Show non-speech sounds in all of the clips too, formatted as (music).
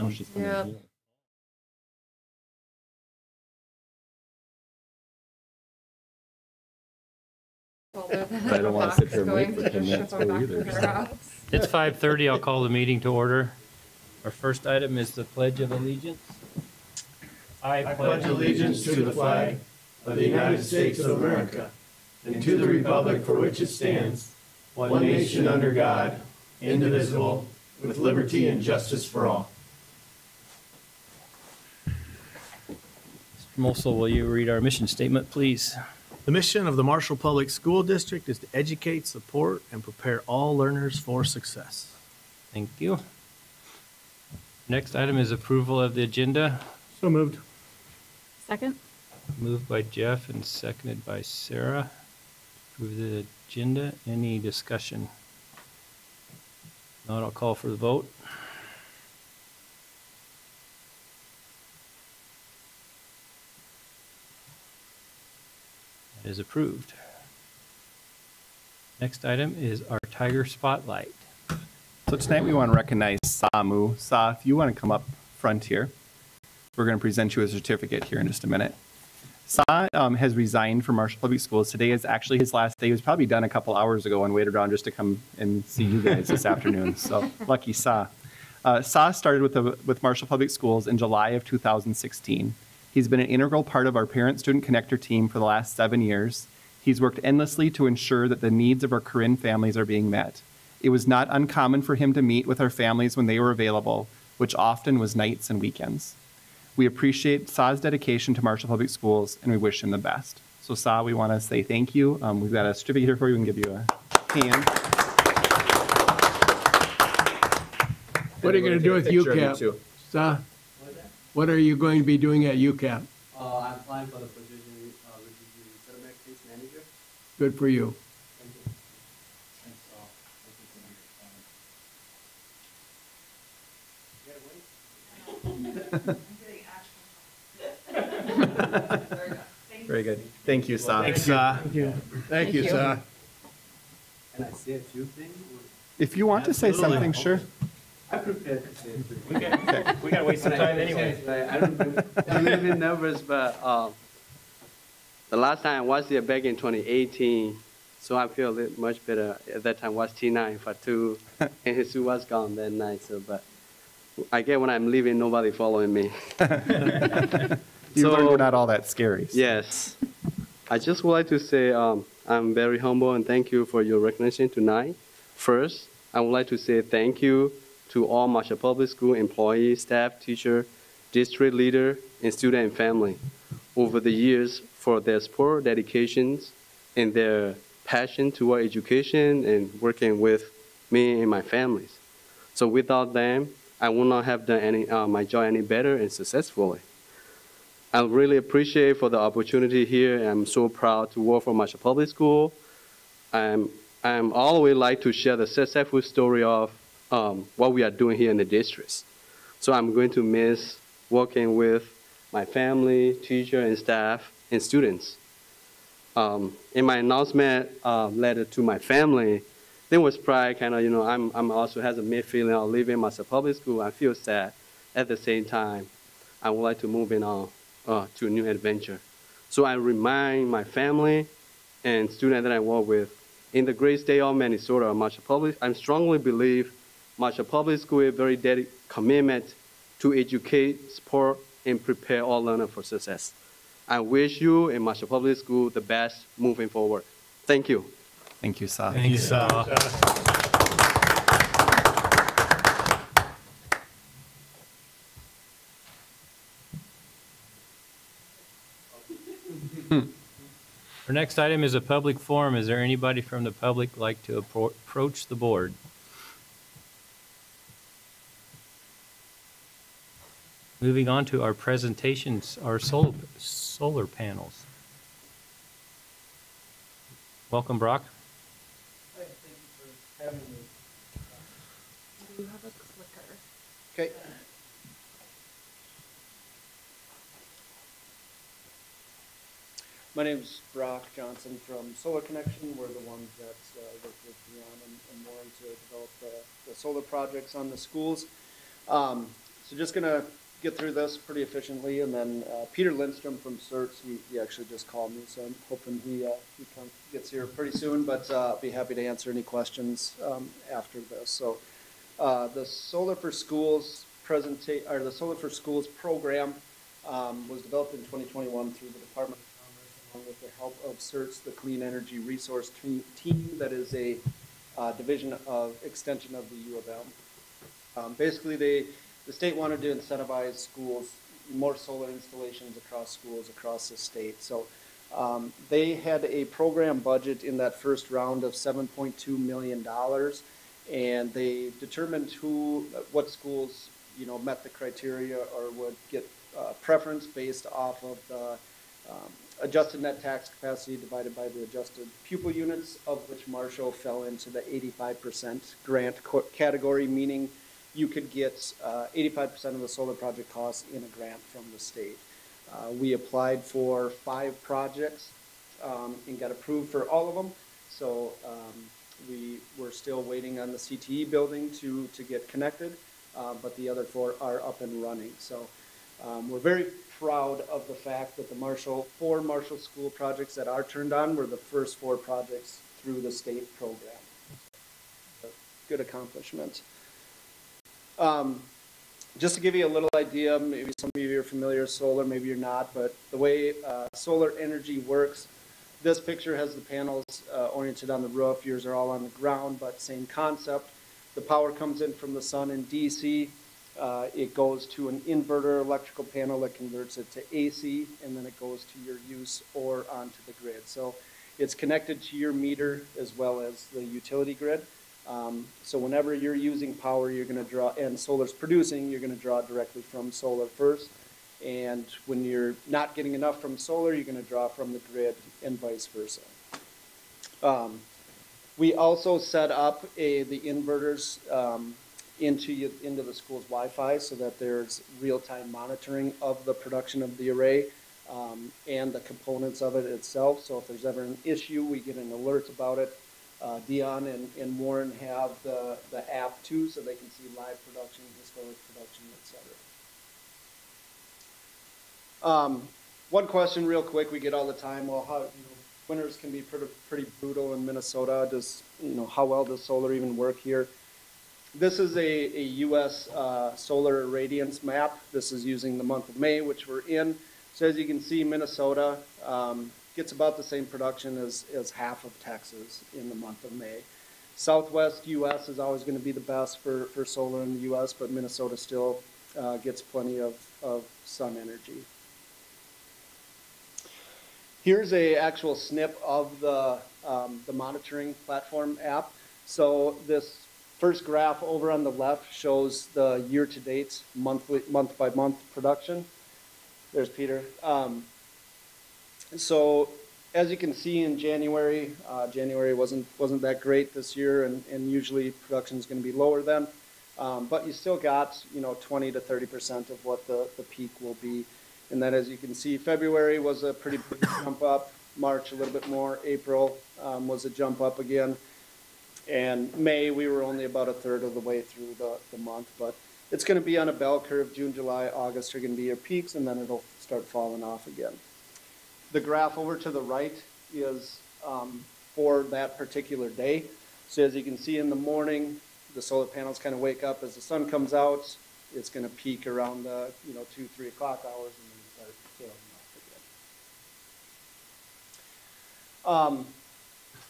Oh, she's coming Yeah. here. I don't wanna sit here and wait for 10 minutes for either. It's 5:30. I'll call the meeting to order. Our first item is the Pledge of Allegiance. I pledge allegiance to the flag of the United States of America and to the republic for which it stands, one nation under God, indivisible, with liberty and justice for all. Mulso, will you read our mission statement, please? The mission of the Marshall Public School District is to educate, support, and prepare all learners for success. Thank you. Next item is approval of the agenda, So moved. Second? moved by Jeff and seconded by Sarah. Approve the agenda. Any discussion? Not, I'll call for the vote. Is approved. Next item is our Tiger Spotlight. So tonight we want to recognize Samu. Sa, if you want to come up front here, we're going to present you a certificate here in just a minute. Sa um, has resigned from Marshall Public Schools. Today is actually his last day. He was probably done a couple hours ago and waited around just to come and see you guys this afternoon. (laughs) So lucky Sa. Uh, Sa started with, the, with Marshall Public Schools in July of 2016. He's been an integral part of our parent-student connector team for the last seven years. He's worked endlessly to ensure that the needs of our Karen families are being met. It was not uncommon for him to meet with our families when they were available, which often was nights and weekends. We appreciate Sa's dedication to Marshall Public Schools and we wish him the best. So Sa, we want to say thank you. Um, we've got a certificate here for you. We can give you a hand. What are you going to do with you UCAP? too. Sa, what are you going to be doing at UCAP? Uh, I'm applying for the position, of uh, which is the settlement case manager. Good for you. Thank you. Thanks, uh, Very good. Thank you, Sa. Thanks, Sa. Thank you, Sa. Can I say a few things? If you want to say something, sure. We got, we got to waste some time anyway. I don't, I'm a little bit nervous, but um, the last time I was there back in 2018, so I feel a little much better. At that time was T9 for two, (laughs) and Jesus was gone that night. So, but I get when I'm leaving, nobody following me. (laughs) You learned So- we're not all that scary. so- Yes. I just would like to say um, I'm very humble and thank you for your recognition tonight. First, I would like to say thank you to all Marshall Public School employees, staff, teacher, district leader, and student and family over the years for their support, dedications, and their passion toward education and working with me and my families. So without them, I would not have done any, uh, my job any better and successfully. I really appreciate for the opportunity here. I'm so proud to work for Marshall Public School. I'm, I'm always like to share the successful story of um, what we are doing here in the districts. So I'm going to miss working with my family, teacher, and staff, and students. Um, in my announcement uh, letter to my family, there was pride, kind of, you know, I'm, I'm also has a mixed feeling of leaving Marshall Public School. I feel sad. At the same time, I would like to move in on uh, to a new adventure. So I remind my family and students that I work with in the great state of Minnesota, Marshall Public, I strongly believe Marshall Public School is very dedicated commitment to educate, support, and prepare all learners for success. I wish you and Marshall Public School the best moving forward. Thank you. Thank you, sir. Thank you, Sa. Our next item is a public forum. Is there anybody from the public like to appro- approach the board? Moving on to our presentations, our solar, solar panels. Welcome, Brock. Do you have a clicker? Okay. My name is Brock Johnson from Solar Connection. We're the ones that uh, work with Dion and, and Warren to develop the, the solar projects on the schools. Um, so just gonna get through this pretty efficiently, and then uh, Peter Lindstrom from CERTS, he, he actually just called me, so I'm hoping he, uh, he comes, gets here pretty soon, but uh, I'll be happy to answer any questions um, after this. So uh, the Solar for Schools presentation, or the Solar for Schools program um, was developed in 2021 through the Department of Commerce, along with the help of CERTS, the Clean Energy Resource Team, team that is a uh, division of extension of the U of M. Um, basically, they, the state wanted to incentivize schools, more solar installations across schools across the state. So um, they had a program budget in that first round of $7.2 million, and they determined who, what schools, you know, met the criteria or would get uh, preference based off of the um, adjusted net tax capacity divided by the adjusted pupil units, of which Marshall fell into the 85% grant category, meaning you could get uh, 85% of the solar project costs in a grant from the state. Uh, We applied for five projects um, and got approved for all of them. So um, we, we're still waiting on the CTE building to, to get connected, uh, but the other four are up and running. So um, we're very proud of the fact that the Marshall, four Marshall School projects that are turned on were the first four projects through the state program. Good accomplishment. Um, just to give you a little idea, maybe some of you are familiar with solar, maybe you're not, but the way uh, solar energy works, this picture has the panels uh, oriented on the roof, yours are all on the ground, but same concept. The power comes in from the sun in DC, uh, it goes to an inverter electrical panel that converts it to AC, and then it goes to your use or onto the grid. So it's connected to your meter as well as the utility grid. Um, so whenever you're using power, you're gonna draw, and solar's producing, you're gonna draw directly from solar first. And when you're not getting enough from solar, you're gonna draw from the grid and vice versa. Um, we also set up a, the inverters, um, into, you- into the school's Wi-Fi so that there's real-time monitoring of the production of the array, um, and the components of it itself. So if there's ever an issue, we get an alert about it. Uh, Dion and, and Warren have the, the app too, so they can see live production, historic production, et cetera. Um, one question real quick we get all the time, well, how, you know, winters can be pretty, pretty brutal in Minnesota. Does, you know, how well does solar even work here? This is a, a US uh, solar irradiance map. This is using the month of May, which we're in. So as you can see, Minnesota um, gets about the same production as, as half of Texas in the month of May. Southwest US is always going to be the best for, for solar in the US, but Minnesota still uh, gets plenty of, of sun energy. Here's a actual snip of the, um, the monitoring platform app. So this first graph over on the left shows the year-to-date monthly, month-by-month production. There's Peter. Um, so as you can see in January, uh, January wasn't, wasn't that great this year and, and usually production is going to be lower then. Um, but you still got, you know, 20 to 30% of what the, the peak will be. And then as you can see, February was a pretty big jump up, March a little bit more, April um, was a jump up again. And May, we were only about a third of the way through the, the month, but it's gonna be on a bell curve. June, July, August are gonna be your peaks, and then it'll start falling off again. The graph over to the right is um, for that particular day. So as you can see in the morning, the solar panels kind of wake up as the sun comes out. It's gonna peak around the, you know, two, three o'clock hours and then start tailing off again. Um,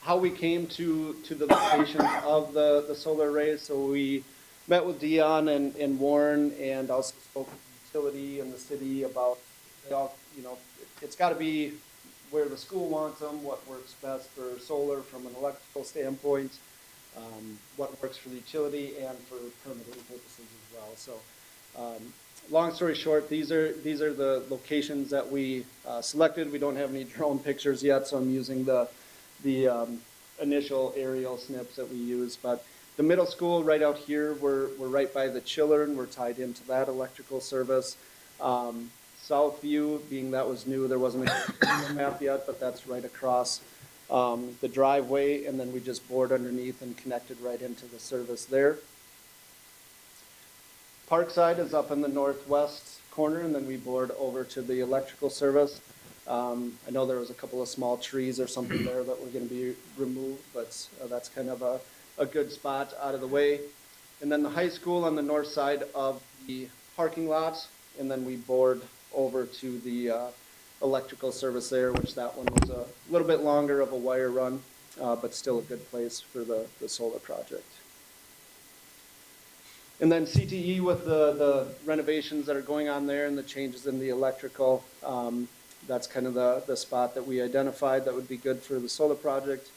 how we came to, to the location of the, the solar arrays. So we met with Dion and, and Warren and also spoke with the utility and the city about, they all, you know, it's gotta be where the school wants them, what works best for solar from an electrical standpoint, um, what works for the utility and for permitting purposes as well. So, um, long story short, these are, these are the locations that we, uh, selected. We don't have any drone pictures yet, so I'm using the, the um, initial aerial snips that we use. But the middle school right out here, we're, we're right by the chiller and we're tied into that electrical service. Um, Southview, being that was new, there wasn't a (coughs) map yet, but that's right across um, the driveway. And then we just bored underneath and connected right into the service there. Parkside is up in the northwest corner, and then we bored over to the electrical service. Um, I know there was a couple of small trees or something (coughs) there that were gonna be removed, but uh, that's kind of a, a good spot out of the way. And then the high school on the north side of the parking lot, and then we bored over to the, uh, electrical service there, which that one was a little bit longer of a wire run, uh, but still a good place for the, the solar project. And then CTE with the, the renovations that are going on there and the changes in the electrical, um, that's kind of the, the spot that we identified that would be good for the solar project.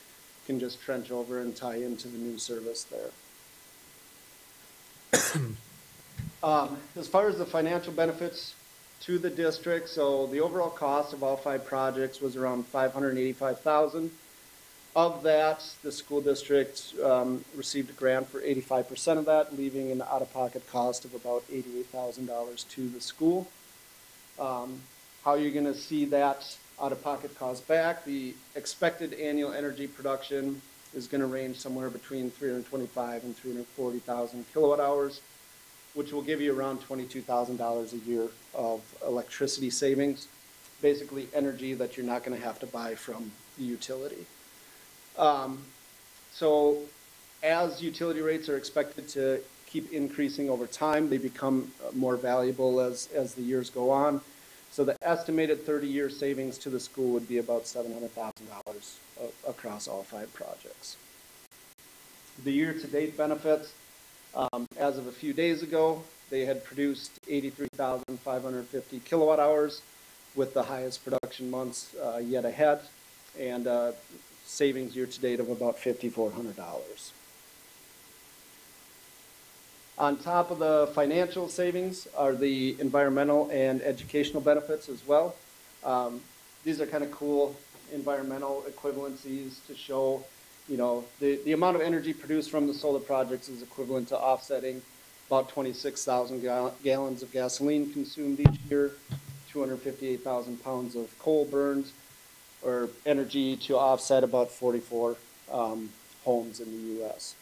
Can just trench over and tie into the new service there. (coughs) Um, as far as the financial benefits to the district, so the overall cost of all five projects was around five hundred and eighty-five thousand. Of that, the school district, um, received a grant for eighty-five percent of that, leaving an out-of-pocket cost of about eighty-eight thousand dollars to the school. Um, how you're gonna see that out-of-pocket cost back, the expected annual energy production is gonna range somewhere between three hundred and twenty-five and three hundred and forty thousand kilowatt hours which will give you around twenty-two thousand dollars a year of electricity savings. Basically, energy that you're not gonna have to buy from the utility. Um, so as utility rates are expected to keep increasing over time, they become uh, more valuable as, as the years go on. So the estimated thirty-year savings to the school would be about seven hundred thousand dollars across all five projects. The year-to-date benefits, um, as of a few days ago, they had produced 83,550 kilowatt hours with the highest production months uh, yet ahead and uh, savings year to date of about $5,400. On top of the financial savings are the environmental and educational benefits as well. Um, these are kind of cool environmental equivalencies to show you know, the, the amount of energy produced from the solar projects is equivalent to offsetting about 26,000 gal- gallons of gasoline consumed each year, 258,000 pounds of coal burned, or energy to offset about 44 um, homes in the U.S.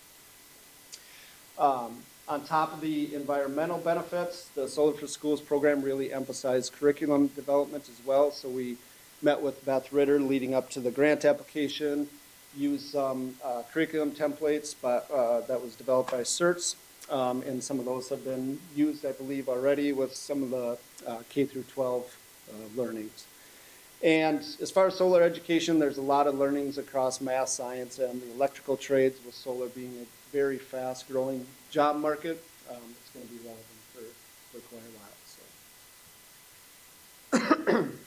Um, on top of the environmental benefits, the Solar for Schools program really emphasized curriculum development as well. So we met with Beth Ritter leading up to the grant application use some uh, curriculum templates but, uh, that was developed by CERTS, um, and some of those have been used, I believe, already with some of the uh, K through 12 uh, learnings. And as far as solar education, there's a lot of learnings across math, science, and the electrical trades, with solar being a very fast-growing job market. Um, it's going to be relevant for, for quite a while. So. (clears throat)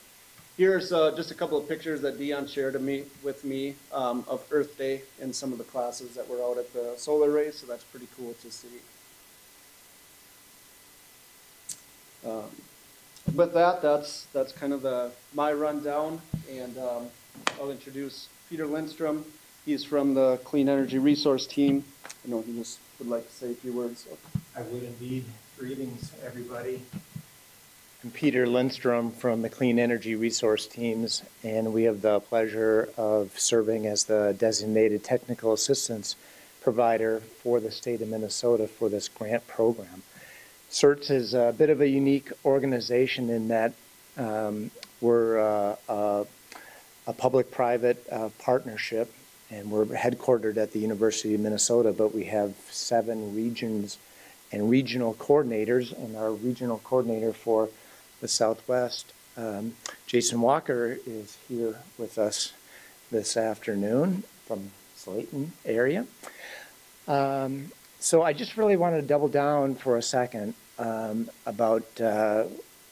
Here's uh, just a couple of pictures that Dion shared me, with me um, of Earth Day and some of the classes that were out at the solar race, so that's pretty cool to see. Um, with that, that's that's kind of the my rundown, and um, I'll introduce Peter Lindstrom. He's from the Clean Energy Resource Team. I know he just would like to say a few words. I would indeed. Greetings, everybody. I'm Peter Lindstrom from the Clean Energy Resource Teams, and we have the pleasure of serving as the designated technical assistance provider for the state of Minnesota for this grant program. CERTS is a bit of a unique organization in that um, we're uh, a, a public-private uh, partnership, and we're headquartered at the University of Minnesota, but we have seven regions and regional coordinators, and our regional coordinator for the Southwest. Um, Jason Walker is here with us this afternoon from Slayton area. Um, so I just really wanted to double down for a second um, about uh,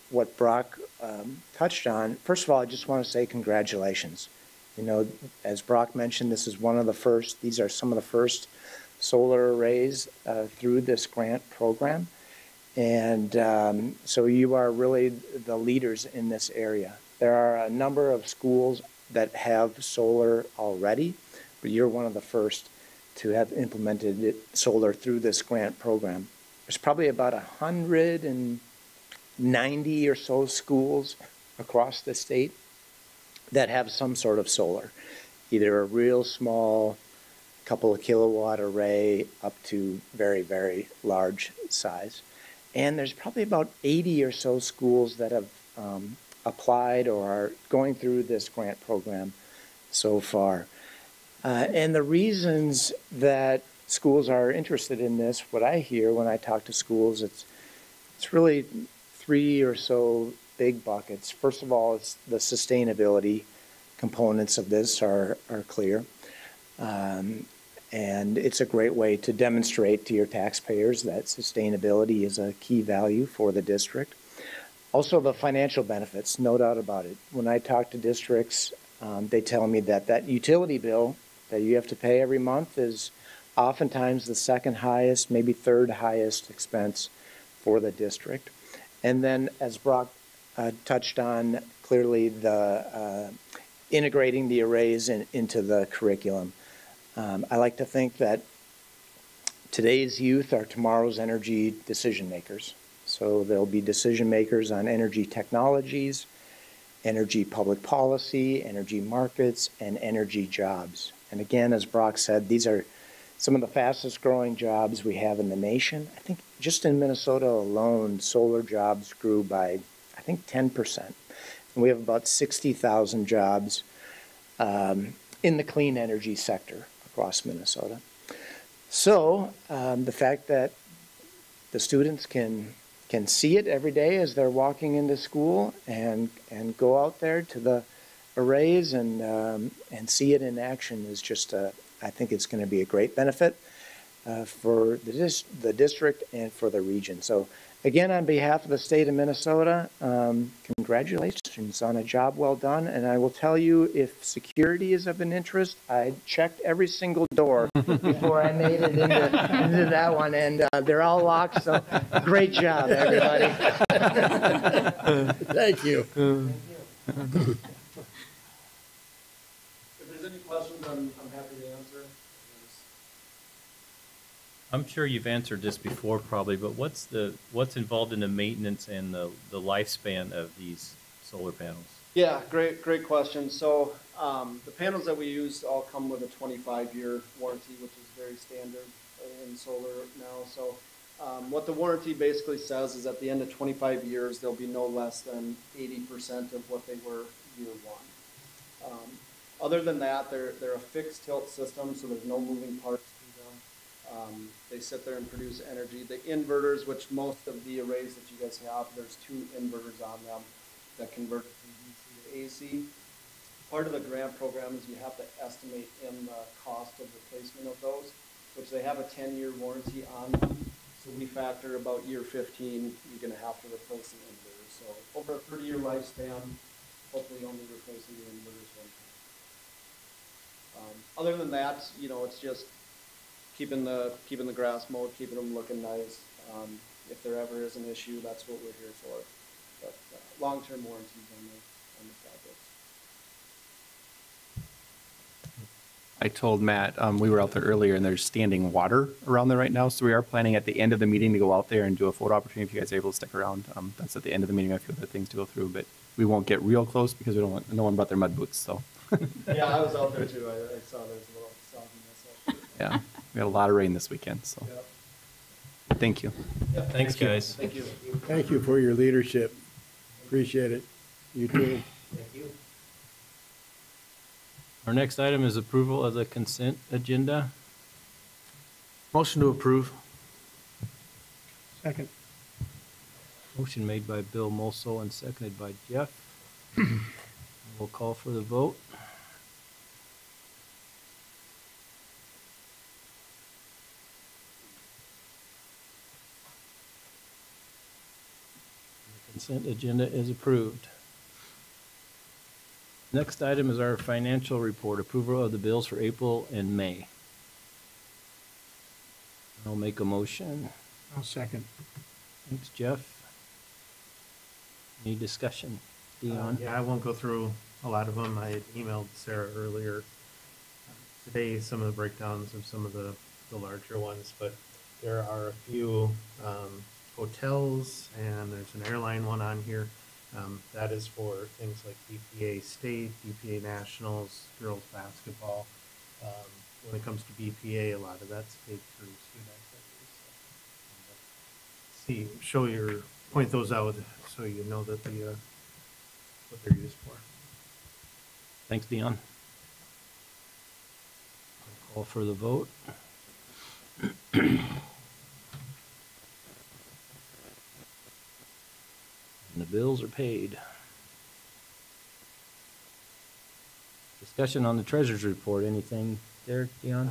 what Brock um, touched on. First of all, I just want to say congratulations. You know, as Brock mentioned, this is one of the first, these are some of the first solar arrays uh, through this grant program. And um, so you are really the leaders in this area. There are a number of schools that have solar already, but you're one of the first to have implemented it, solar through this grant program. There's probably about 190 or so schools across the state that have some sort of solar, either a real small couple of kilowatt array up to very, very large size. And there's probably about 80 or so schools that have um, applied or are going through this grant program so far. Uh, and the reasons that schools are interested in this, what I hear when I talk to schools, it's it's really three or so big buckets. First of all, it's the sustainability components of this are are clear, um, and it's a great way to demonstrate to your taxpayers that sustainability is a key value for the district. Also, the financial benefits, no doubt about it. When I talk to districts, um, they tell me that that utility bill that you have to pay every month is oftentimes the second highest, maybe third highest expense for the district. And then, as Brock uh, touched on, clearly the uh, integrating the arrays in, into the curriculum. Um, I like to think that today's youth are tomorrow's energy decision makers. So they'll be decision makers on energy technologies, energy public policy, energy markets, and energy jobs. And again, as Brock said, these are some of the fastest growing jobs we have in the nation. I think just in Minnesota alone, solar jobs grew by, I think, 10%. And we have about 60,000 jobs um, in the clean energy sector across Minnesota. So um, the fact that the students can can see it every day as they're walking into school and and go out there to the arrays and um, and see it in action is just a, I think it's going to be a great benefit uh, for the, dis- the district and for the region. So again, on behalf of the state of Minnesota, um, congratulations on a job well done. And I will tell you, if security is of an interest, I checked every single door (laughs) before I made it into, into that one, and uh, they're all locked. So great job, everybody. (laughs) Thank you. If there's any questions, I'm, I'm happy to answer. I'm sure you've answered this before probably, but what's the, what's involved in the maintenance and the, the lifespan of these solar panels? Yeah, great, great question. So, um, the panels that we use all come with a twenty-five year warranty, which is very standard in solar now. So, um, what the warranty basically says is at the end of twenty-five years, there'll be no less than eighty percent of what they were year one. Um, other than that, they're, they're a fixed tilt system, so there's no moving parts. Um, they sit there and produce energy. The inverters, which most of the arrays that you guys have, there's two inverters on them that convert from DC to AC. Part of the grant program is you have to estimate in the cost of replacement of those, which they have a ten-year warranty on them. So we factor about year fifteen, you're gonna have to replace the inverters. So over a thirty-year lifespan, hopefully only replacing the inverters one time. Um, other than that, you know, it's just keeping the, keeping the grass mowed, keeping them looking nice. Um, if there ever is an issue, that's what we're here for. But, uh, long-term warranties on the, on the projects. I told Matt, um, we were out there earlier and there's standing water around there right now. So we are planning at the end of the meeting to go out there and do a photo opportunity if you guys are able to stick around. Um, that's at the end of the meeting. I have a few other things to go through, but we won't get real close because we don't want, no one brought their mud boots. So Yeah, I was out there (laughs) too. I, I saw there's a little sogginess. yeah, we had a lot of rain this weekend. So Yep. thank you. Yep, Thanks, guys. Thank you. Thank you for your leadership. Appreciate it. You too. Thank you. Our next item is approval of the consent agenda. Motion to approve. Second. Motion made by Bill Mulso and seconded by Jeff. (clears throat) We'll call for the vote. Consent agenda is approved. Next item is our financial report, approval of the bills for April and May. I'll make a motion. I'll second. Thanks, Jeff. Any discussion? Uh, Yeah, I won't go through a lot of them. I had emailed Sarah earlier uh, today, some of the breakdowns of some of the, the larger ones, but there are a few um, hotels and there's an airline one on here. Um, That is for things like BPA State, BPA Nationals, girls basketball. Um, When it comes to BPA, a lot of that's paid through student activities. so, see, show your, point those out so you know that the, uh, what they're used for. Thanks, Dion. Call for the vote. (clears throat) And the bills are paid. Discussion on the treasurer's report, anything there, Dion?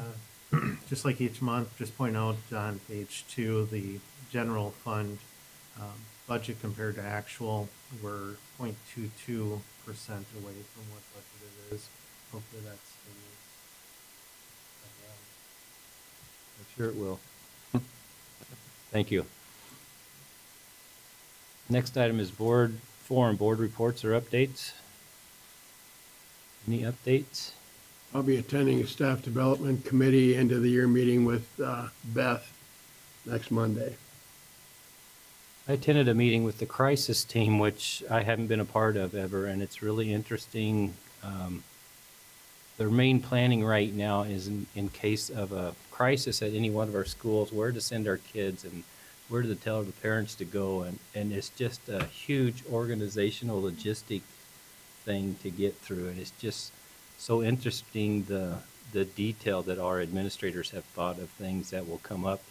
Uh, (clears throat) Just like each month, just point out on page two, the general fund um, budget compared to actual, we're 0.22 percent away from what budgeted is. Hopefully that's the. I'm sure it will. Thank you. Next item is board forum, board reports or updates. Any updates? I'll be attending a staff development committee end of the year meeting with uh, Beth next Monday. I attended a meeting with the crisis team, which I haven't been a part of ever, and it's really interesting. Um, Their main planning right now is in, in case of a crisis at any one of our schools, where to send our kids and where to tell the parents to go. And, and it's just a huge organizational logistic thing to get through. And it's just so interesting, the, the detail that our administrators have thought of things that will come up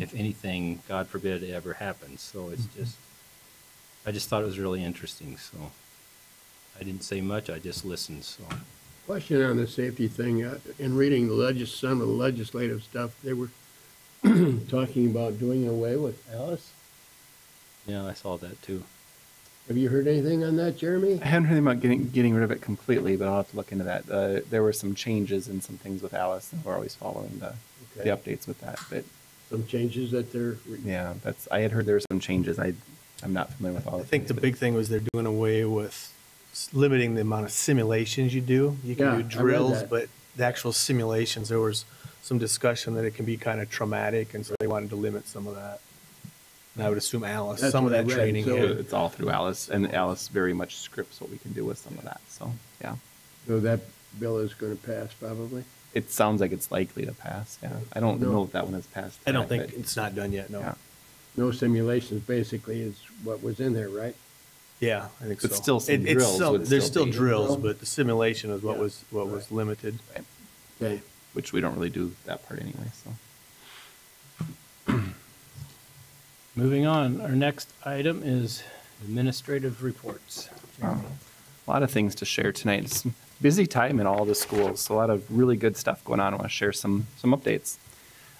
if anything, God forbid, it ever happens. So it's just, I just thought it was really interesting. So I didn't say much. I just listened. So Question on the safety thing, uh, in reading the legis, some of the legislative stuff, they were (clears throat) talking about doing away with Alice. yeah, I saw that too. Have you heard anything on that, Jeremy? I haven't heard about getting getting rid of it completely, but I'll have to look into that. Uh, there were some changes and some things with Alice, and we're always following the Okay. the updates with that. But Some changes that they're, yeah, that's I had heard there were some changes. I I'm not familiar with all. Of that. I of think these, the big thing was they're doing away with limiting the amount of simulations you do. You can read do drills, but the actual simulations, there was some discussion that it can be kind of traumatic, and so they wanted to limit some of that. And I would assume Alice, That's some of that training. so- it's all through Alice, and Alice very much scripts what we can do with some of that. So yeah, so that bill is going to pass probably? it sounds like it's likely to pass. Yeah, I don't No. know if that one has passed. I don't think but- it's not done yet, no. Yeah. No simulations basically is what was in there, right? Yeah, I think so. But still some It- it's drills still- There's still still be- drills, but the simulation is what Yeah. was, what was limited. Okay. Which we don't really do that part anyway. So. (clears throat) Moving on, our next item is administrative reports. Wow. A lot of things to share tonight. It's a busy time in all the schools, so a lot of really good stuff going on. I want to share some some updates.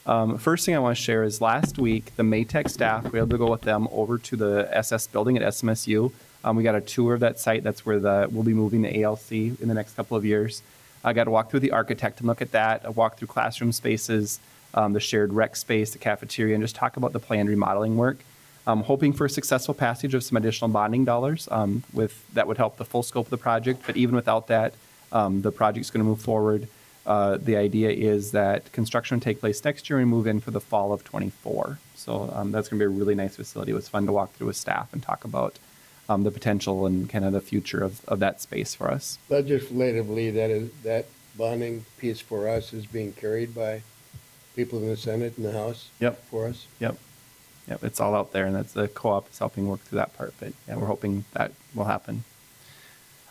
Um, first thing I want to share is last week the MATEC staff we were able to go with them over to the SS building at SMSU. Um, we got a tour of that site. That's where the we'll be moving the ALC in the next couple of years. I got to walk through the architect and look at that. I walked through classroom spaces, um, the shared rec space, the cafeteria, and just talk about the planned remodeling work. I'm hoping for a successful passage of some additional bonding dollars um, with that would help the full scope of the project. But even without that, um, the project's going to move forward. Uh, the idea is that construction will take place next year and move in for the fall of 24. So um, that's going to be a really nice facility. It was fun to walk through with staff and talk about um, the potential and kind of the future of, of that space for us. Legislatively, that is, that bonding piece for us is being carried by people in the Senate and the House? Yep. For us? Yep. Yep, it's all out there, and that's the co-op is helping work through that part. But yeah, we're hoping that will happen.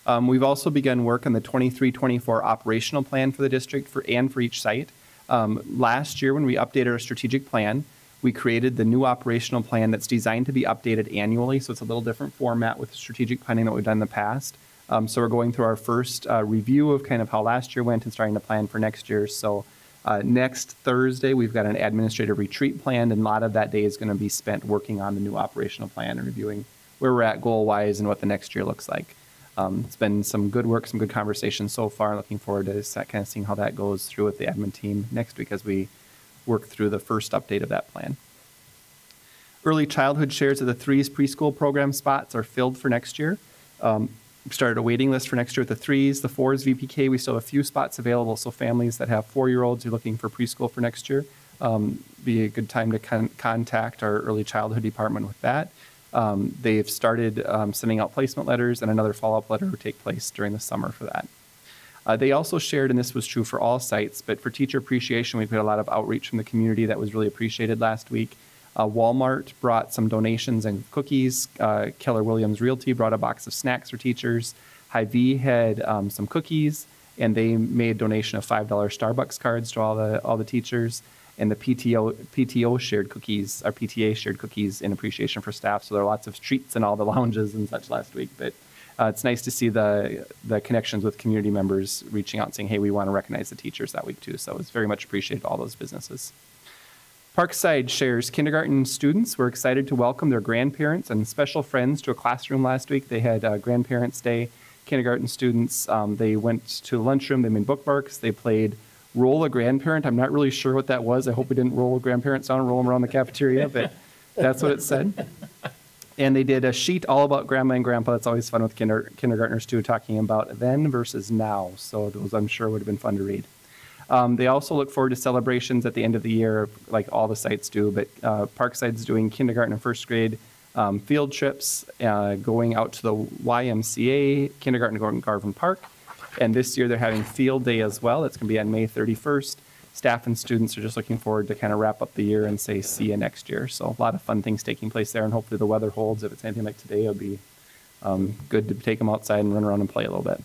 Um, we've also begun work on the 23-24 operational plan for the district for and for each site. Um, last year, when we updated our strategic plan, we created the new operational plan that's designed to be updated annually. So it's a little different format with strategic planning that we've done in the past. Um, so we're going through our first uh, review of kind of how last year went and starting to plan for next year. So uh, next Thursday, we've got an administrative retreat planned, and a lot of that day is going to be spent working on the new operational plan and reviewing where we're at goal wise and what the next year looks like. Um, it's been some good work, some good conversations so far. Looking forward to kind of seeing how that goes through with the admin team next week as we work through the first update of that plan. Early childhood shares of the threes preschool program spots are filled for next year. Um, started a waiting list for next year with the threes, the fours, VPK. We still have a few spots available. So families that have four-year-olds who are looking for preschool for next year, um, be a good time to con- contact our early childhood department with that. Um, they've started um, sending out placement letters, and another follow-up letter will take place during the summer for that. Uh, they also shared, and this was true for all sites, but for teacher appreciation, we put a lot of outreach from the community that was really appreciated last week. Uh, Walmart brought some donations and cookies. Uh, Keller Williams Realty brought a box of snacks for teachers. Hy-Vee had um, some cookies, and they made donation of $5 Starbucks cards to all the, all the teachers. And the PTO, PTO shared cookies, our PTA shared cookies in appreciation for staff. So there are lots of treats in all the (laughs) lounges and such last week. But uh, it's nice to see the, the connections with community members reaching out and saying, hey, we want to recognize the teachers that week too. So it's very much appreciated all those businesses. Parkside shares kindergarten students were excited to welcome their grandparents and special friends to a classroom last week. They had uh, Grandparents' Day. Kindergarten students, um, they went to the lunchroom, they made bookmarks, they played Roll a Grandparent. I'm not really sure what that was. I hope we didn't roll grandparents down and roll them around the cafeteria, but that's what it said. And they did a sheet all about grandma and grandpa. That's always fun with kinder, kindergartners too, talking about then versus now. So those I'm sure would have been fun to read. Um, they also look forward to celebrations at the end of the year, like all the sites do. But uh, Parkside's doing kindergarten and first grade um, field trips, uh, going out to the YMCA, kindergarten going Garvin Park. And this year they're having field day as well. It's going to be on May 31st. Staff and students are just looking forward to kind of wrap up the year and say, see you next year. So a lot of fun things taking place there, and hopefully the weather holds. If it's anything like today, it'll be um, good to take them outside and run around and play a little bit.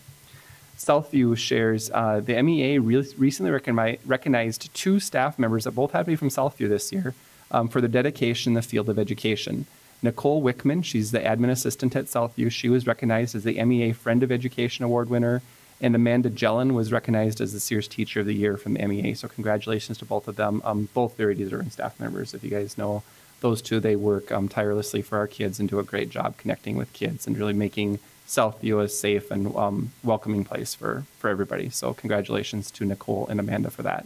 Southview shares uh, the MEA re- recently recogni- recognized two staff members that both had to be from Southview this year um, for their dedication in the field of education. Nicole Wickman, she's the admin assistant at Southview. She was recognized as the MEA Friend of Education Award winner, and Amanda Jellin was recognized as the Sears Teacher of the Year from MEA. So congratulations to both of them. Um, both very deserving staff members. If you guys know those two, they work um, tirelessly for our kids and do a great job connecting with kids and really making Southview a safe and um, welcoming place for, for everybody. So congratulations to Nicole and Amanda for that.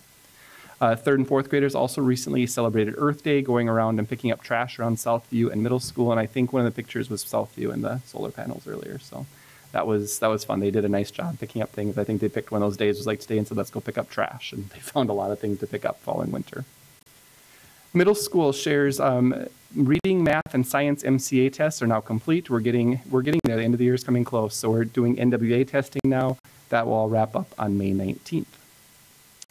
Uh, third and fourth graders also recently celebrated Earth Day, going around and picking up trash around Southview and middle school. And I think one of the pictures was Southview and the solar panels earlier. So that was that was fun. They did a nice job picking up things. I think they picked one of those days was like today and said, let's go pick up trash. And they (laughs) found a lot of things to pick up fall and winter. Middle school shares um, reading, math, and science MCA tests are now complete. We're getting we're getting there. The end of the year is coming close, so we're doing NWA testing now. That will all wrap up on May 19th.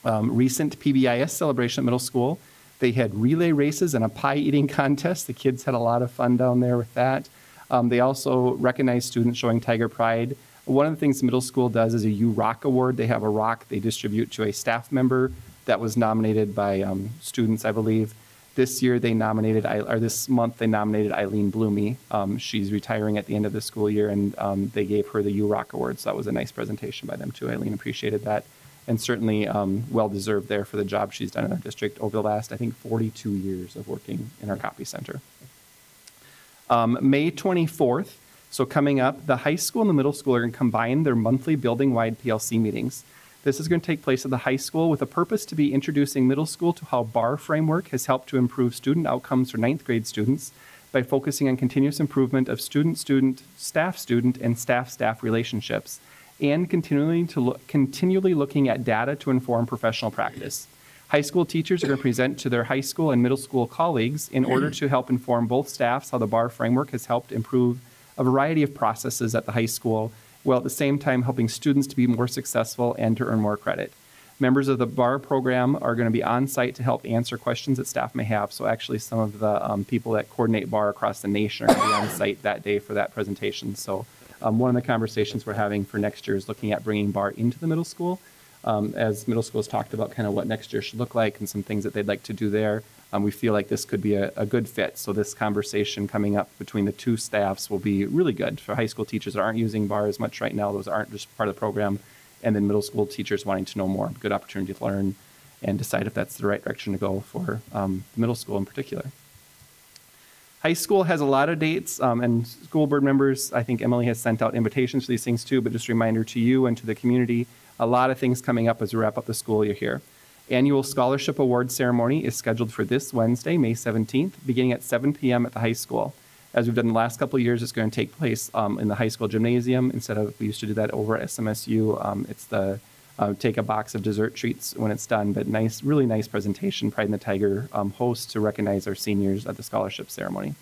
Um, recent PBIS celebration at middle school. They had relay races and a pie eating contest. The kids had a lot of fun down there with that. Um, they also recognize students showing Tiger Pride. One of the things middle school does is a U Rock Award. They have a rock they distribute to a staff member that was nominated by um, students, I believe. This year they nominated, or this month they nominated Eileen Bloomy. Um, she's retiring at the end of the school year, and um, they gave her the U Rock Award. So that was a nice presentation by them too. Eileen appreciated that, and certainly um, well deserved there for the job she's done in our district over the last, I think, 42 years of working in our copy center. Um, May 24th, so coming up, the high school and the middle school are going to combine their monthly building-wide PLC meetings. This is going to take place at the high school with a purpose to be introducing middle school to how BARR framework has helped to improve student outcomes for ninth grade students by focusing on continuous improvement of student-student, staff-student, and staff-staff relationships, and continually, to look, continually looking at data to inform professional practice. High school teachers are going to present to their high school and middle school colleagues in order to help inform both staffs how the BARR framework has helped improve a variety of processes at the high school while at the same time helping students to be more successful and to earn more credit. Members of the BARR program are going to be on site to help answer questions that staff may have. So, actually, some of the um, people that coordinate BARR across the nation are going to be on site that day for that presentation. So, um, one of the conversations we're having for next year is looking at bringing BARR into the middle school. Um, as middle school has talked about kind of what next year should look like and some things that they'd like to do there um, we feel like this could be a, a, good fit. So this conversation coming up between the two staffs will be really good for high school teachers that aren't using BARR as much right now. Those aren't just part of the program. And then middle school teachers wanting to know more. Good opportunity to learn and decide if that's the right direction to go for um, middle school in particular. High school has a lot of dates, um, and school board members, I think Emily has sent out invitations for these things too, but just a reminder to you and to the community, a lot of things coming up as we wrap up the school year here. Annual Scholarship Award ceremony is scheduled for this Wednesday, May 17th, beginning at 7 p.m. at the high school. As we've done the last couple years, it's going to take place um, in the high school gymnasium instead of we used to do that over at SMSU. Um, it's the uh, take a box of dessert treats when it's done, but nice, really nice presentation. Pride in the Tiger um, hosts to recognize our seniors at the scholarship ceremony.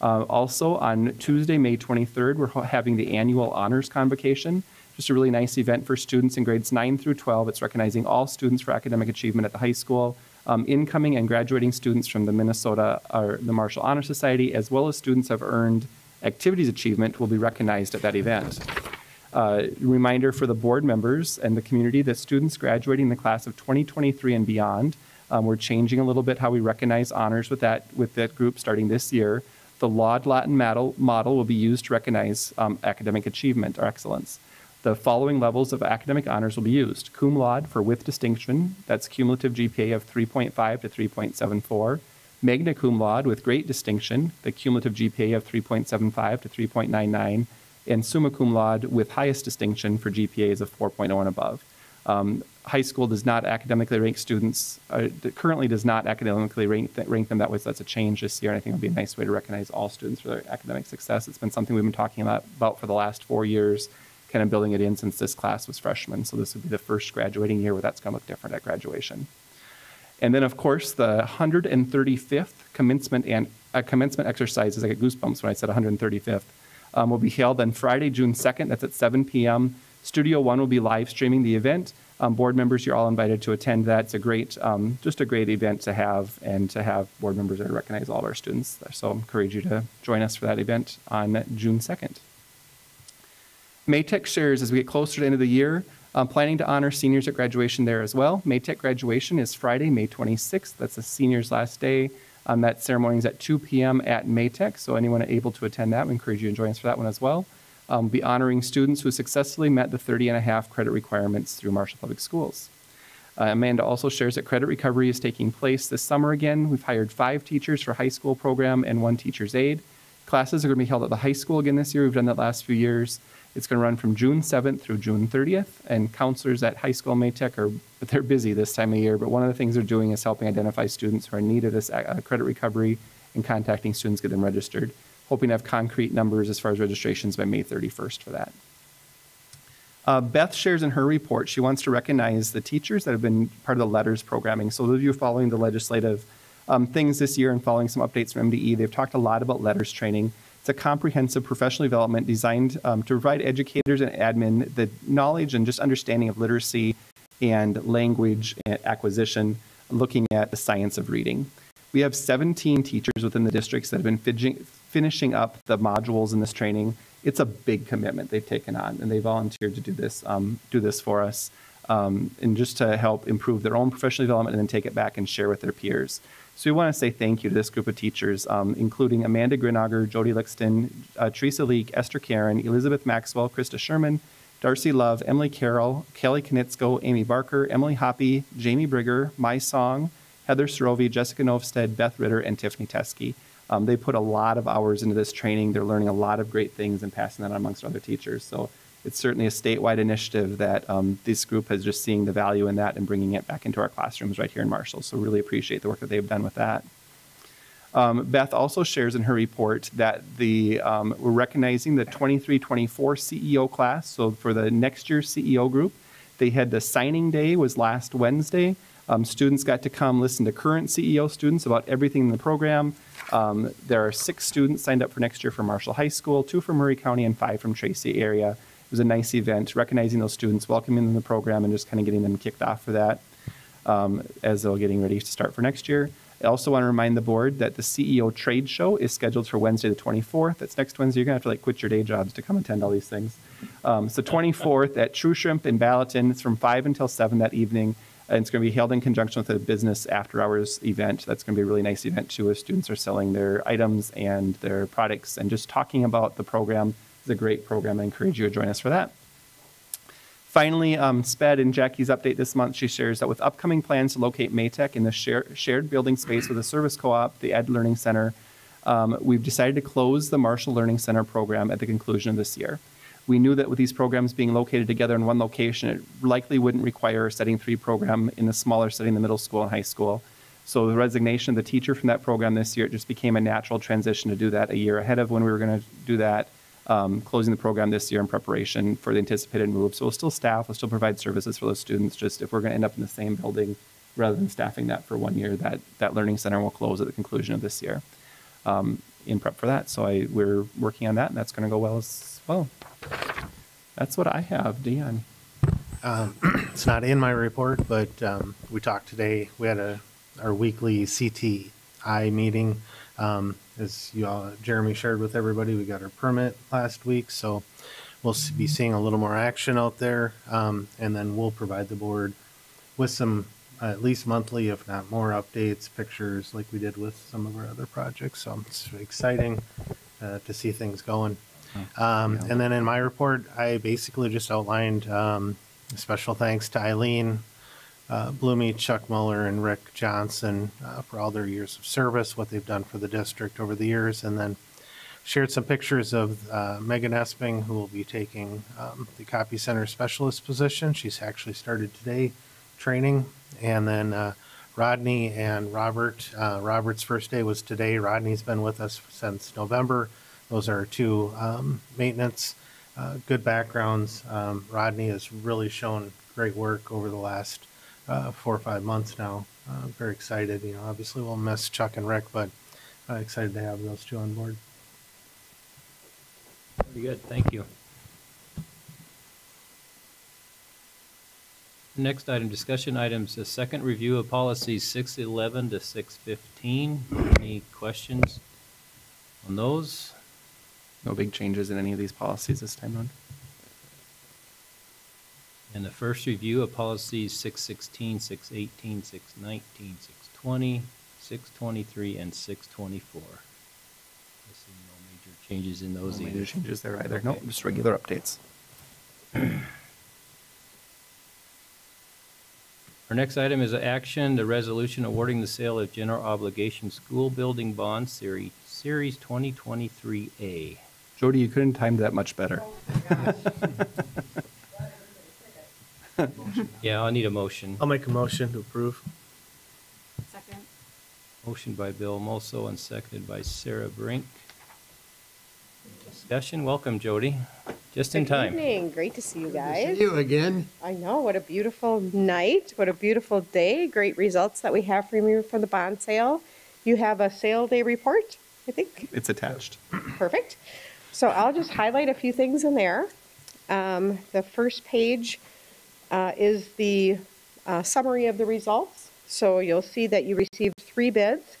Uh, also on Tuesday, May 23rd, we're having the annual honors convocation just a really nice event for students in grades 9 through 12. It's recognizing all students for academic achievement at the high school. Um, incoming and graduating students from the Minnesota or the Marshall Honor Society, as well as students have earned activities achievement, will be recognized at that event. Uh, reminder for the board members and the community that students graduating the class of 2023 and beyond, um, we're changing a little bit how we recognize honors with that with that group starting this year. The Laud Latin model, model will be used to recognize um, academic achievement or excellence. The following levels of academic honors will be used. Cum laude for with distinction, that's cumulative GPA of 3.5 to 3.74. Magna cum laude with great distinction, the cumulative GPA of 3.75 to 3.99. And summa cum laude with highest distinction for GPAs of 4.0 and above. Um, high school does not academically rank students, uh, currently does not academically rank, rank them that way, so that's a change this year, and I think it would be a nice way to recognize all students for their academic success. It's been something we've been talking about, about for the last four years, kind of building it in since this class was freshmen, so this would be the first graduating year where that's going to look different at graduation. And then, of course, the 135th commencement and uh, commencement exercises, I get goosebumps when I said 135th, um, will be held on Friday, June 2nd. That's at 7 p.m. Studio One will be live streaming the event. Um, board members, you're all invited to attend that. It's a great, um, just a great event to have and to have board members there recognize all of our students. So I encourage you to join us for that event on June 2nd. MATEC shares as we get closer to the end of the year, um, planning to honor seniors at graduation there as well. MATEC graduation is Friday, May 26th. That's the seniors' last day. Um, that ceremony is at 2 p.m. at MATEC, so anyone able to attend that, we encourage you to join us for that one as well. Um, we'll be honoring students who successfully met the 30 and a half credit requirements through Marshall Public Schools. Uh, Amanda also shares that credit recovery is taking place this summer again. We've hired five teachers for high school program and one teacher's aide. Classes are going to be held at the high school again this year. We've done that last few years. It's going to run from June 7th through June 30th, and counselors at high school MATEC are they're busy this time of year. But one of the things they're doing is helping identify students who are in need of this uh, credit recovery and contacting students get them registered. Hoping to have concrete numbers as far as registrations by May 31st for that. Uh, Beth shares in her report she wants to recognize the teachers that have been part of the LETRS programming. So those of you following the legislative um, things this year and following some updates from MDE, they've talked a lot about LETRS training. It's a comprehensive professional development designed um, to provide educators and admin the knowledge and just understanding of literacy and language acquisition, looking at the science of reading. We have 17 teachers within the districts that have been finishing up the modules in this training. It's a big commitment they've taken on, and they volunteered to do this, um, do this for us, um, and just to help improve their own professional development and then take it back and share with their peers. So we want to say thank you to this group of teachers, um, including Amanda Grinager, Jody Lixton, uh, Teresa Leek, Esther Karen, Elizabeth Maxwell, Krista Sherman, Darcy Love, Emily Carroll, Kelly Knitzko, Amy Barker, Emily Hoppy, Jamie Brigger, My Song, Heather Sorovi, Jessica Novstead, Beth Ritter, and Tiffany Teskey. Um, they put a lot of hours into this training. They're learning a lot of great things and passing that on amongst other teachers. So it's certainly a statewide initiative that um, this group has just seeing the value in that and bringing it back into our classrooms right here in Marshall. So really appreciate the work that they've done with that. Um, Beth also shares in her report that the um, we're recognizing the 23-24 CEO class. So for the next year's CEO group, they had the signing day was last Wednesday. Um, students got to come listen to current CEO students about everything in the program. Um, there are six students signed up for next year from Marshall High School, two from Murray County, and five from Tracy area. It was a nice event, recognizing those students, welcoming them to the program, and just kind of getting them kicked off for that um, as they're getting ready to start for next year. I also want to remind the board that the CEO trade show is scheduled for Wednesday the 24th. That's next Wednesday. You're going to have to like quit your day jobs to come attend all these things. Um, so 24th at True Shrimp in Balaton. It's from 5 until 7 that evening. And it's going to be held in conjunction with a business after hours event. That's going to be a really nice event too, as students are selling their items and their products and just talking about the program. A great program. I encourage you to join us for that. Finally, um, SPED in Jackie's update this month, she shares that with upcoming plans to locate MATEC in the share, shared building space with a service co-op, the Ed Learning Center, um, we've decided to close the Marshall Learning Center program at the conclusion of this year. We knew that with these programs being located together in one location, it likely wouldn't require a setting three program in a smaller setting, the middle school and high school. So the resignation of the teacher from that program this year, it just became a natural transition to do that a year ahead of when we were going to do that, um, closing the program this year in preparation for the anticipated move. So we'll still staff, we'll still provide services for those students, just if we're going to end up in the same building, rather than staffing that for one year, that, that learning center will close at the conclusion of this year um, in prep for that. So I, we're working on that, and that's going to go well as well. That's what I have, Dion. Um, (clears throat) it's not in my report, but um, we talked today. We had a, our weekly CTI meeting. Um, As you all, Jeremy shared with everybody, we got our permit last week, so we'll be seeing a little more action out there. Um, And then we'll provide the board with some, uh, at least monthly, if not more updates, pictures, like we did with some of our other projects. So it's exciting uh, to see things going. Um, And then in my report, I basically just outlined um, special thanks to Eileen uh, Chuck Muller, and Rick Johnson uh, for all their years of service, what they've done for the district over the years, and then shared some pictures of uh, Megan Esping, who will be taking um, the copy center specialist position. She's actually started today training, and then uh, Rodney and Robert. Uh, Robert's first day was today. Rodney's been with us since November. Those are two um, maintenance, uh, good backgrounds. Um, Rodney has really shown great work over the last uh, four or five months now. Uh, very excited. You know, obviously we'll miss Chuck and Rick, but uh, excited to have those two on board. Very good, thank you. Next item, discussion items, the second review of policies six eleven to six fifteen. Any questions on those? No big changes in any of these policies this time around. And the first review of policies six sixteen, six eighteen, six nineteen, six twenty, six twenty-three, and six twenty-four. No major changes in those No either. major changes there either. Nope, just regular updates. Our next item is action, the resolution awarding the sale of general obligation school building bonds, Series, Series 2023A. Jody, you couldn't time that much better. Oh (laughs) (laughs) Yeah, I'll need a motion. I'll make a motion to approve. Second. Motion by Bill Mulso and seconded by Sarah Brink. Discussion, welcome Jody, just in time. Good time. evening. Great to see you guys. You again? I know. What a beautiful night. What a beautiful day. Great results that we have from you for the bond sale. You have a sale day report, I think. It's attached. Perfect. So I'll just highlight a few things in there. Um, the first page uh, is the uh, summary of the results. So you'll see that you received three bids,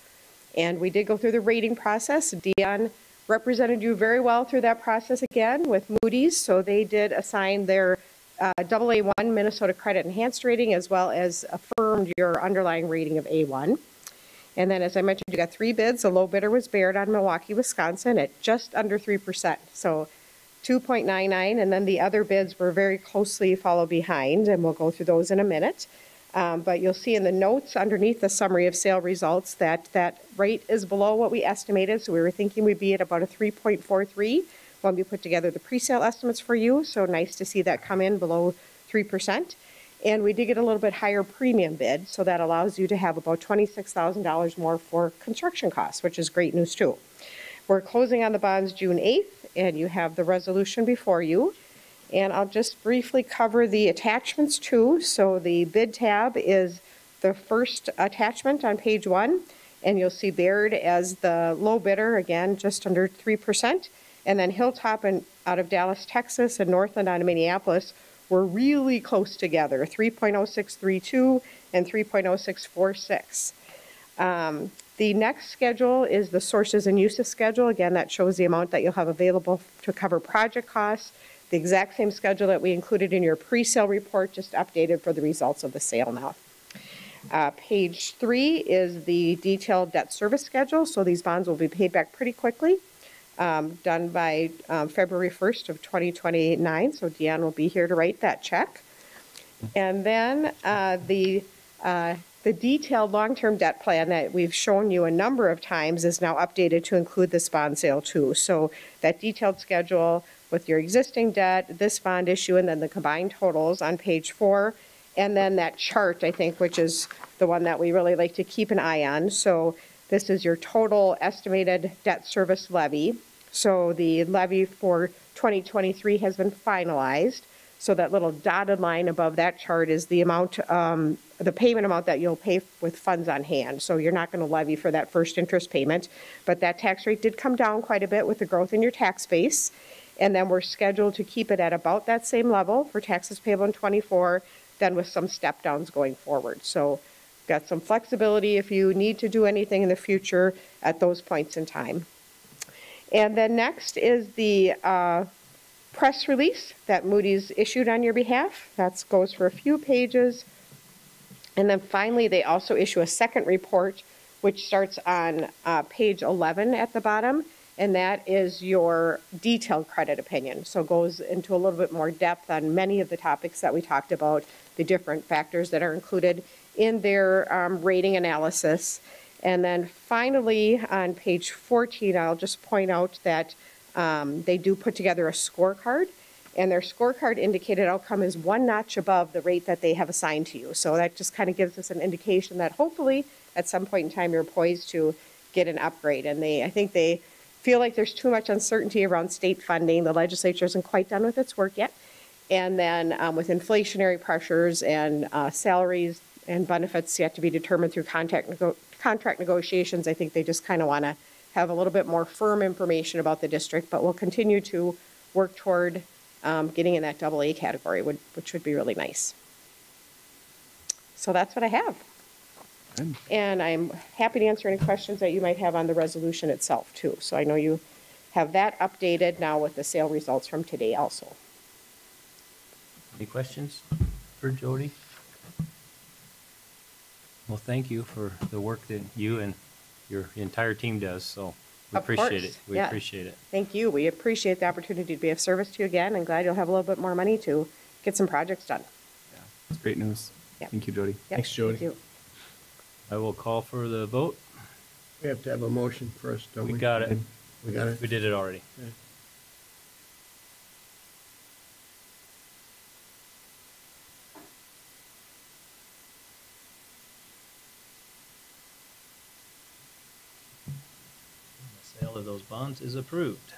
and we did go through the rating process. Dion represented you very well through that process again with Moody's, so they did assign their uh, AA1 Minnesota Credit Enhanced rating as well as affirmed your underlying rating of A1. And then, as I mentioned, you got three bids. The low bidder was Baird on Milwaukee, Wisconsin at just under 3%. So 2.99, and then the other bids were very closely follow behind, and we'll go through those in a minute. Um, But you'll see in the notes underneath the summary of sale results that that rate is below what we estimated. So we were thinking we'd be at about a 3.43 when we put together the pre-sale estimates for you. So nice to see that come in below 3%. And we did get a little bit higher premium bid, so that allows you to have about $26,000 more for construction costs, which is great news too. We're closing on the bonds June 8th, and you have the resolution before you. And I'll just briefly cover the attachments too. So the bid tab is the first attachment on page one, and you'll see Baird as the low bidder, again, just under 3%. And then Hilltop and out of Dallas, Texas, and Northland out of Minneapolis were really close together, 3.0632 and 3.0646. Um, The next schedule is the sources and uses schedule. Again, that shows the amount that you'll have available to cover project costs. The exact same schedule that we included in your pre-sale report, just updated for the results of the sale now. Uh, Page three is the detailed debt service schedule, so these bonds will be paid back pretty quickly, um, done by um, February 1st of 2029, so Deanne will be here to write that check. And then uh, the, uh, the detailed long-term debt plan that we've shown you a number of times is now updated to include this bond sale too. So that detailed schedule with your existing debt, this bond issue, and then the combined totals on page four. And then that chart, I think, which is the one that we really like to keep an eye on. So this is your total estimated debt service levy. So the levy for 2023 has been finalized. So that little dotted line above that chart is the amount, um, the payment amount that you'll pay with funds on hand. So you're not going to levy for that first interest payment. But that tax rate did come down quite a bit with the growth in your tax base. And then we're scheduled to keep it at about that same level for taxes payable in '24, then with some step downs going forward. So got some flexibility if you need to do anything in the future at those points in time. And then next is the uh, press release that Moody's issued on your behalf. That goes for a few pages. And then finally, they also issue a second report, which starts on uh, page 11 at the bottom, and that is your detailed credit opinion. So it goes into a little bit more depth on many of the topics that we talked about, the different factors that are included in their um, rating analysis. And then finally, on page 14, I'll just point out that um, they do put together a scorecard, and their scorecard indicated outcome is one notch above the rate that they have assigned to you. So that just kind of gives us an indication that hopefully at some point in time you're poised to get an upgrade. And they, I think they feel like there's too much uncertainty around state funding. The legislature isn't quite done with its work yet. And then um, with inflationary pressures and uh, salaries and benefits yet to be determined through nego- contract negotiations, I think they just kind of want to have a little bit more firm information about the district, but we'll continue to work toward um, getting in that double A category, would- which would be really nice. So that's what I have. Good. And I'm happy to answer any questions that you might have on the resolution itself, too. So I know you have that updated now with the sale results from today also. Any questions for Jody? Well, thank you for the work that you and your entire team does, so we Of appreciate course, it. We yeah. appreciate it. Thank you. We appreciate the opportunity to be of service to you again, and glad you'll have a little bit more money to get some projects done. Yeah, it's great news. Yep. Thank you, Jody. Yep, Thanks, Jody. thank you. I will call for the vote. We have to have a motion first, don't we? We got it. We got it? We did it already. The sale of those bonds is approved.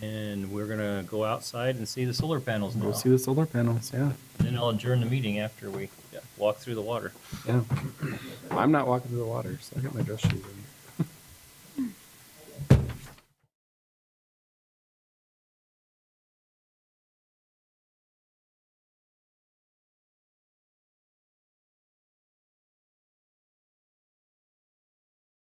And we're gonna go outside and see the solar panels now. We'll see the solar panels, yeah. Then I'll adjourn the meeting after we walk through the water. Yeah. (clears throat) I'm not walking through the water, so I got my dress shoes in.